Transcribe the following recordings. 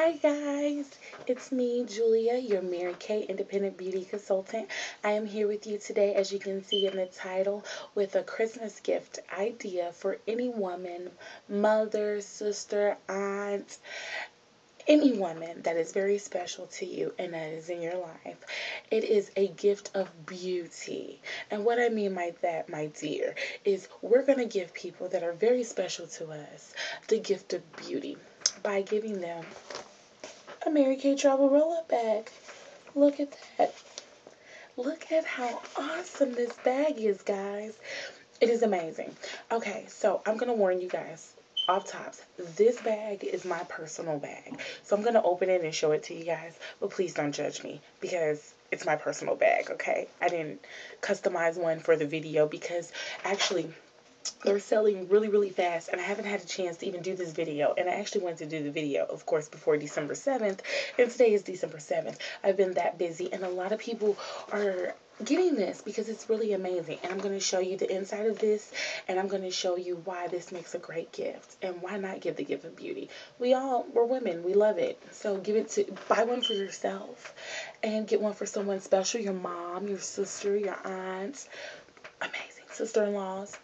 Hi guys, it's me, Julia, your Mary Kay Independent Beauty Consultant. I am here with you today, as you can see in the title, with a Christmas gift idea for any woman, mother, sister, aunt, any woman that is very special to you and that is in your life. It is a gift of beauty. And what I mean by that, my dear, is we're going to give people that are very special to us the gift of beauty by giving them Mary Kay Travel Roll-Up bag. Look at that. Look at how awesome this bag is, guys. It is amazing. Okay, so I'm going to warn you guys off tops. This bag is my personal bag. So I'm going to open it and show it to you guys. But please don't judge me because it's my personal bag, okay? I didn't customize one for the video because actually they're selling really really fast and I haven't had a chance to even do this video and I actually wanted to do the video of course before December 7th and today is December 7th I've been that busy and a lot of people are getting this because it's really amazing and I'm going to show you the inside of this and I'm going to show you why this makes a great gift and why not give the gift of beauty. We all we're women we love it so give it to buy one for yourself and get one for someone special your mom your sister your aunts amazing sister-in-laws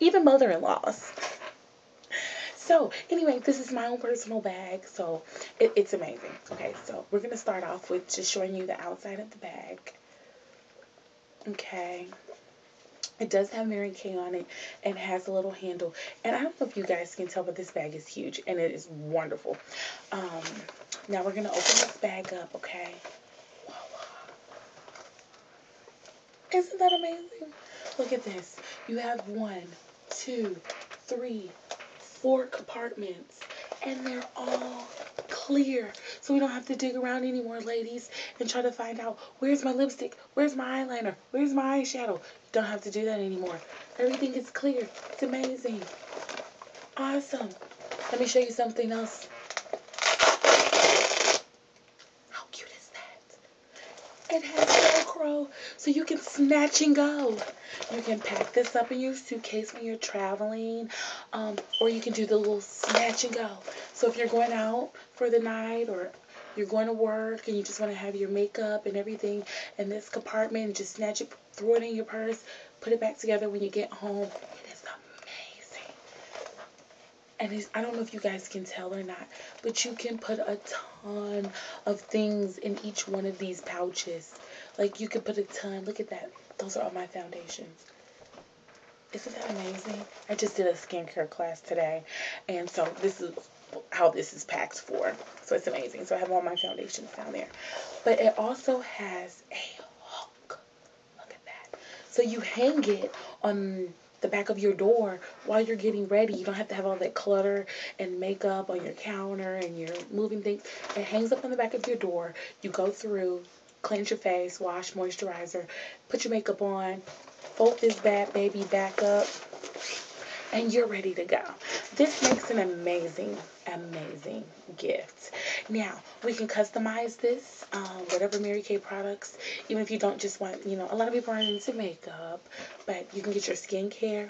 even mother-in-laws. So anyway, this is my own personal bag, so it, it's amazing. Okay, so we're going to start off with just showing you the outside of the bag. Okay. It does have Mary Kay on it and has a little handle. And I don't know if you guys can tell, but this bag is huge and it is wonderful. Um, now we're going to open this bag up, okay? Isn't that amazing? Look at this. You have one, two, three, four compartments, and they're all clear. So we don't have to dig around anymore, ladies, and try to find out where's my lipstick, where's my eyeliner, where's my eyeshadow. You don't have to do that anymore. Everything is clear. It's amazing. Awesome. Let me show you something else. How cute is that? It has Velcro, so you can snatch and go. You can pack this up in your suitcase when you're traveling, um, or you can do the little snatch and go. So if you're going out for the night or you're going to work and you just want to have your makeup and everything in this compartment and just snatch it, throw it in your purse, put it back together when you get home. It is amazing. And I don't know if you guys can tell or not, but you can put a ton of things in each one of these pouches. Like you can put a ton. Look at that. Those are all my foundations. Isn't that amazing? I just did a skincare class today. And so this is how this is packed for. So it's amazing. So I have all my foundations down there. But it also has a hook. Look at that. So you hang it on the back of your door while you're getting ready. You don't have to have all that clutter and makeup on your counter and you're moving things. It hangs up on the back of your door. You go through, cleanse your face, wash, moisturizer, put your makeup on, fold this bad baby back up, and you're ready to go. This makes an amazing, amazing gift. Now, we can customize this, um, whatever Mary Kay products, even if you don't just want, you know, a lot of people aren't into makeup, but you can get your skincare,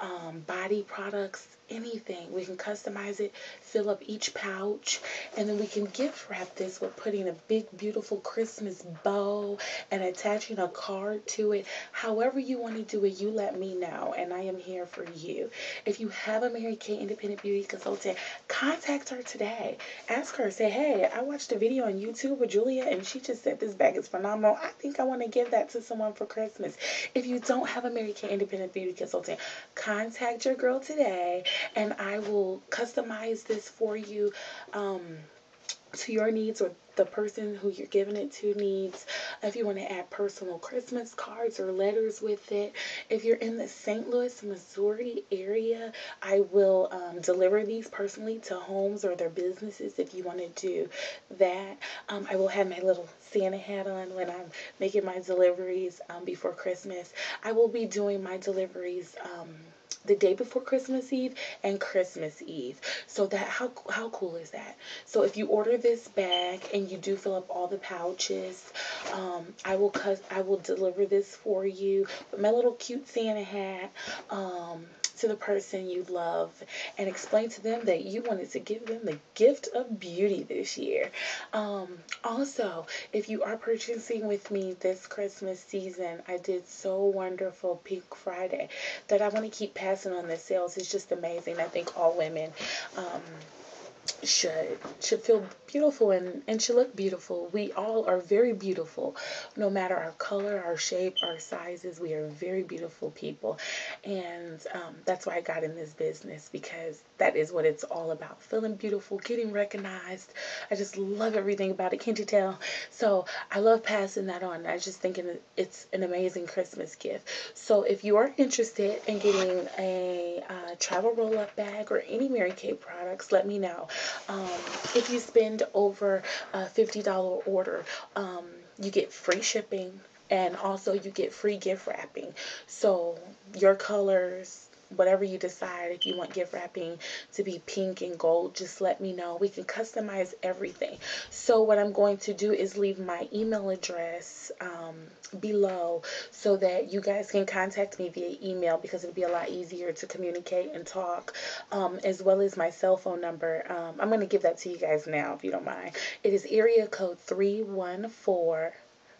um, body products, anything. We can customize it, fill up each pouch, and then we can gift wrap this with putting a big, beautiful Christmas bow and attaching a card to it. However you want to do it, you let me know, and I am here for you. If you have a Mary Kay Independent Beauty Consultant, contact her today. Ask her, say, hey, I watched a video on YouTube with Julia, and she just said this bag is phenomenal. I think I want to give that to someone for Christmas. If you don't have a Mary Kay Independent Beauty Consultant, contact your girl today and I will customize this for you um, to your needs or the person who you're giving it to needs. If you want to add personal Christmas cards or letters with it. If you're in the St. Louis, Missouri area, I will um, deliver these personally to homes or their businesses if you want to do that. Um, I will have my little Santa hat on when I'm making my deliveries um, before Christmas. I will be doing my deliveries um, the day before Christmas Eve and Christmas Eve. So that how how cool is that? So if you order this bag and you do fill up all the pouches, um, I will cut I will deliver this for you. With my little cute Santa hat. Um, to the person you love and explain to them that you wanted to give them the gift of beauty this year. Um, also, if you are purchasing with me this Christmas season, I did so wonderful Pink Friday that I want to keep passing on the sales. It's just amazing. I think all women. Um, should should feel beautiful and and should look beautiful. We all are very beautiful, no matter our color, our shape, our sizes. We are very beautiful people, and um, that's why I got in this business because that is what it's all about: feeling beautiful, getting recognized. I just love everything about it. Can't you tell? So I love passing that on. I just think it's an amazing Christmas gift. So if you are interested in getting a uh, travel roll-up bag or any Mary Kay products, let me know. Um, if you spend over a $50 order, um, you get free shipping and also you get free gift wrapping. So your colors, whatever you decide, if you want gift wrapping to be pink and gold, just let me know. We can customize everything. So what I'm going to do is leave my email address um, below so that you guys can contact me via email because it'll be a lot easier to communicate and talk um, as well as my cell phone number. Um, I'm going to give that to you guys now if you don't mind. It is area code 314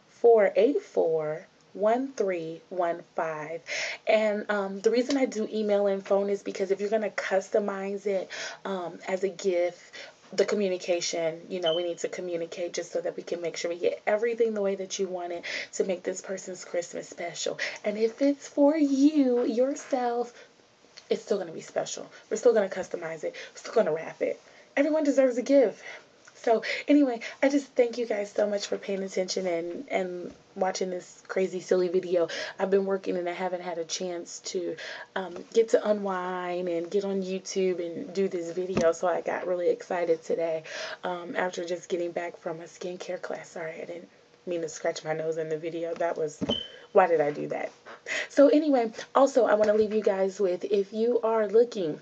484 1315. And um, the reason I do email and phone is because if you're going to customize it um, as a gift, the communication, you know, we need to communicate just so that we can make sure we get everything the way that you want it to make this person's Christmas special. And if it's for you, yourself, it's still going to be special. We're still going to customize it. We're still going to wrap it. Everyone deserves a gift. So anyway, I just thank you guys so much for paying attention and, and watching this crazy silly video. I've been working and I haven't had a chance to um, get to unwind and get on YouTube and do this video. So I got really excited today um, after just getting back from a skincare class. Sorry, I didn't mean to scratch my nose in the video. That was, why did I do that? So anyway, also I want to leave you guys with, if you are looking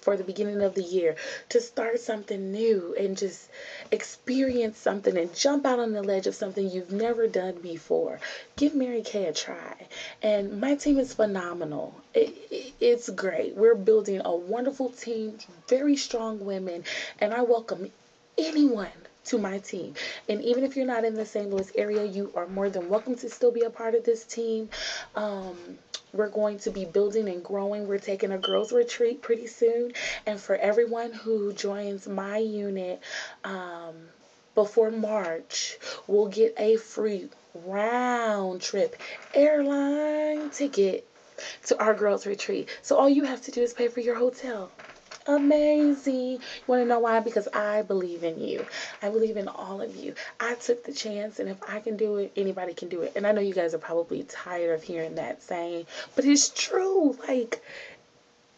for the beginning of the year to start something new and just experience something and jump out on the ledge of something you've never done before. Give Mary Kay a try. And my team is phenomenal. It, it, it's great. We're building a wonderful team, very strong women, and I welcome anyone to my team. And even if you're not in the St. Louis area, you are more than welcome to still be a part of this team. Um, we're going to be building and growing. We're taking a girls retreat pretty soon. And for everyone who joins my unit um, before March, we'll get a free round trip airline ticket to our girls retreat. So all you have to do is pay for your hotel amazing. You want to know why? Because I believe in you. I believe in all of you. I took the chance, and if I can do it, anybody can do it. And I know you guys are probably tired of hearing that saying, but it's true. Like,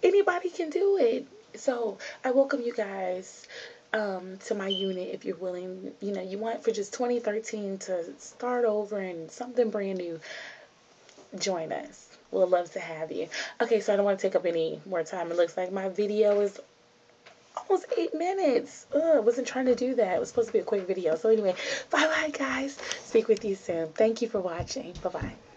anybody can do it. So, I welcome you guys um, to my unit if you're willing. You know, you want for just 2013 to start over and something brand new, join us. We'll love to have you. Okay, so I don't want to take up any more time. It looks like my video is almost eight minutes. Ugh, wasn't trying to do that. It was supposed to be a quick video. So anyway, bye-bye, guys. Speak with you soon. Thank you for watching. Bye-bye.